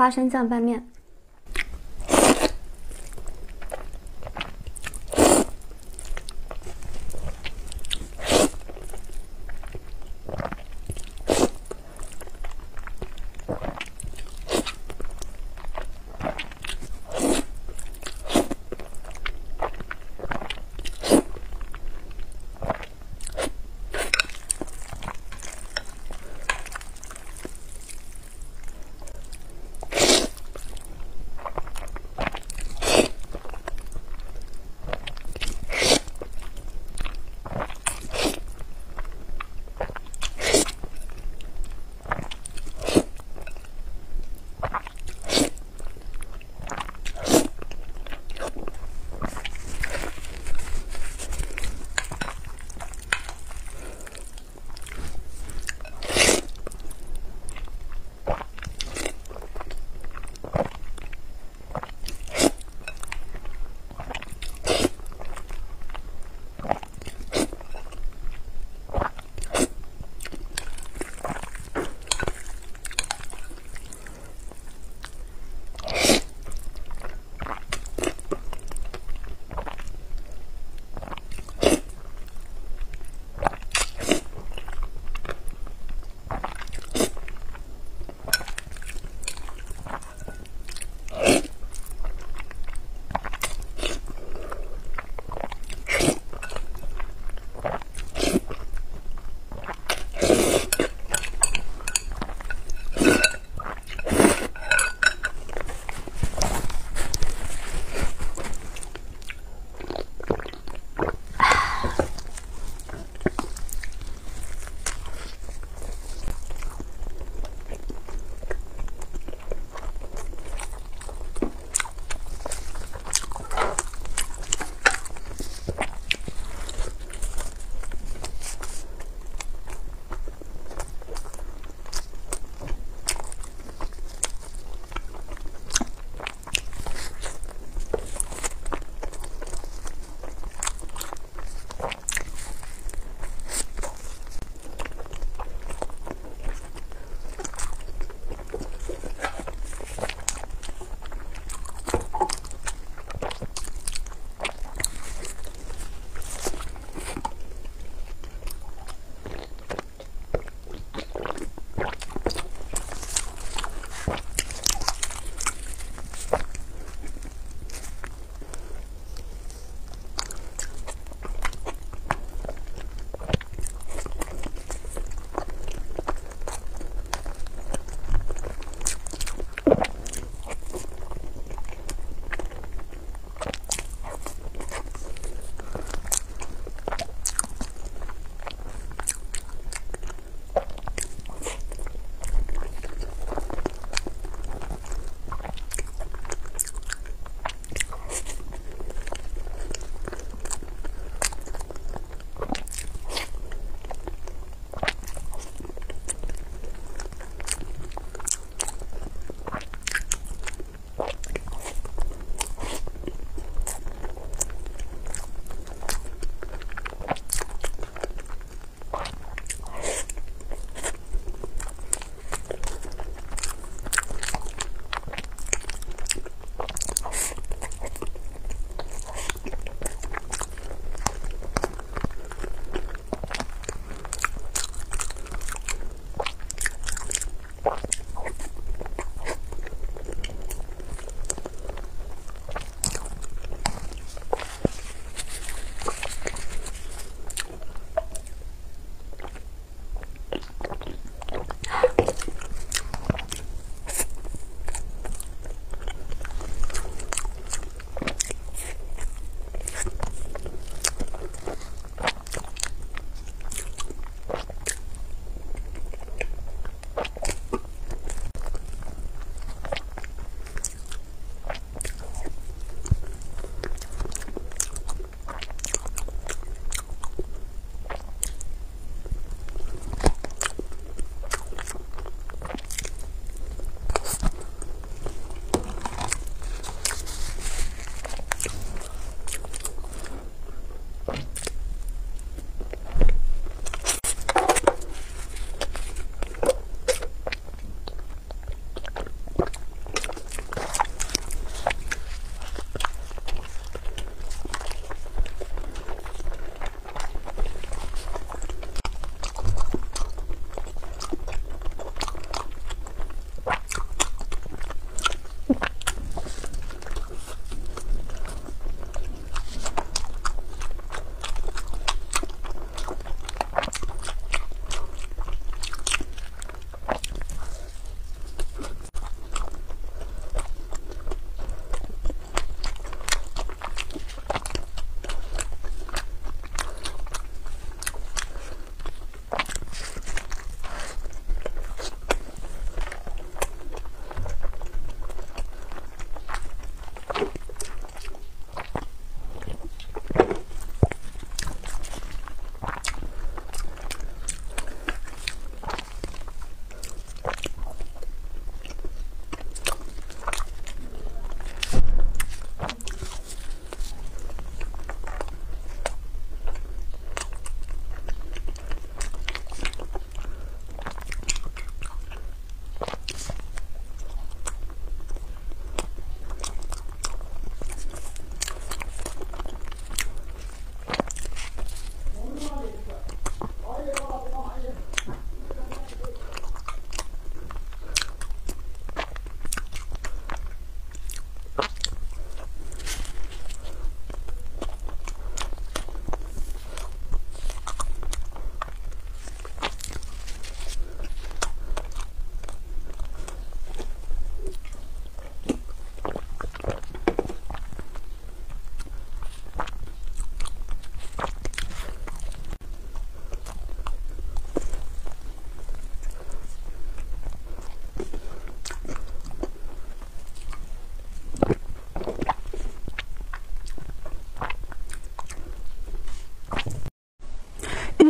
花生酱拌面。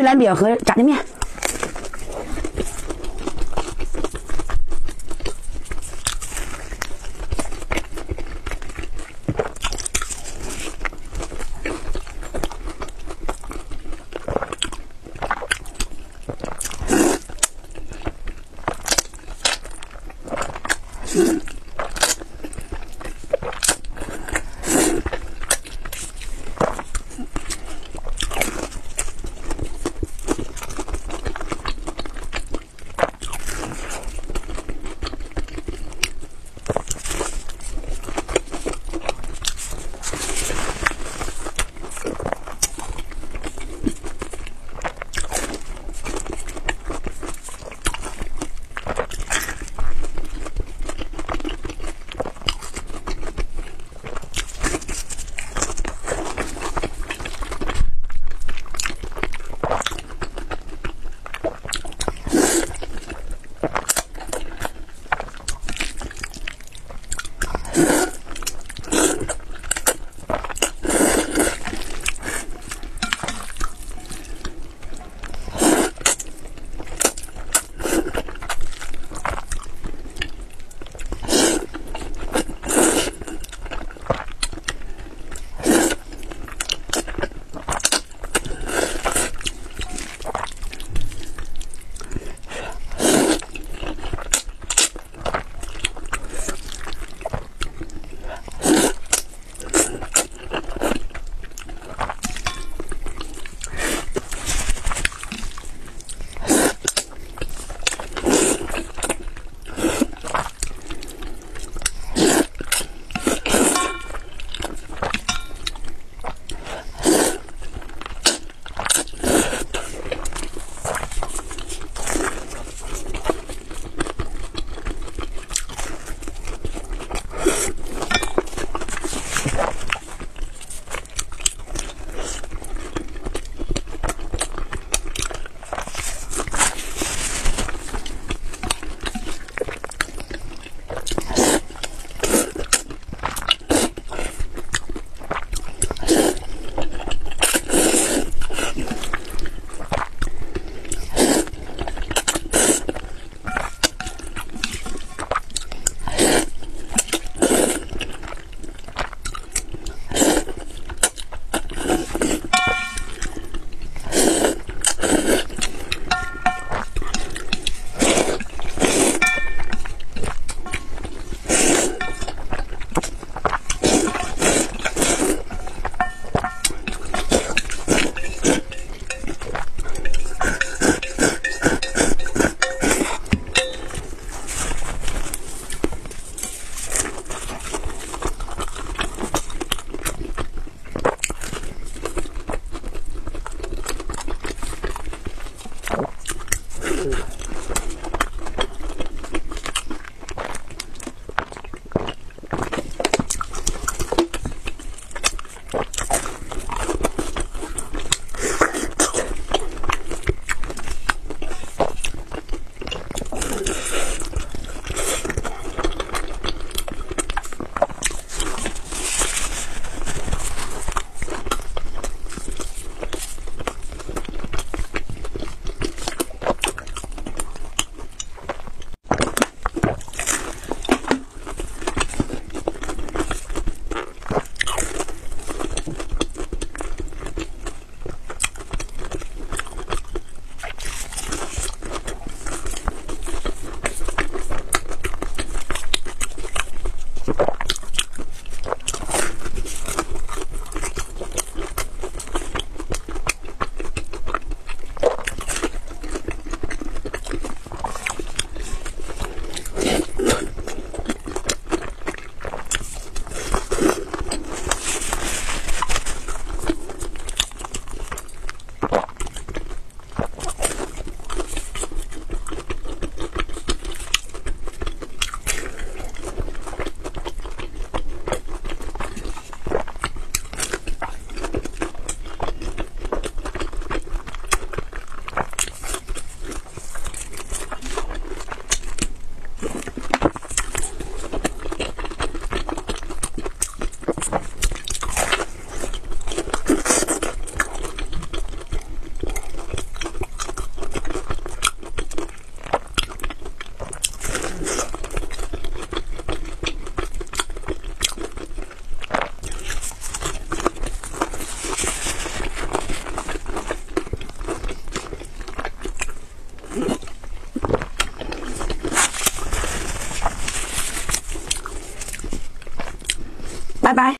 玉兰饼和炸酱面。拜拜。